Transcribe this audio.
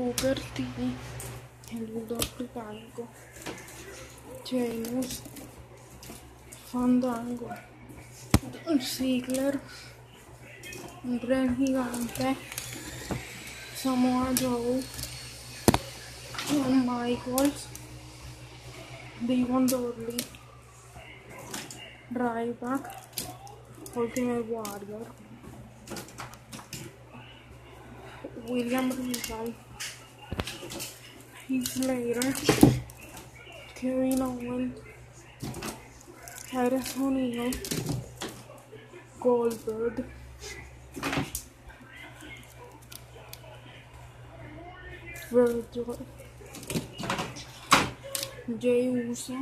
T, el bulldog británico, James, Fandango, Ziggler, Ren Gigante, Samoa Joe, Shawn Michaels, Devon Dorley, Ryback, Ultimate Warrior, William Regal, piece later. Carrying on Titus O'Neill, Goldberg. Virgil, Jay Uso.